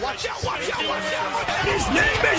Watch out, watch out, watch out! And his name is...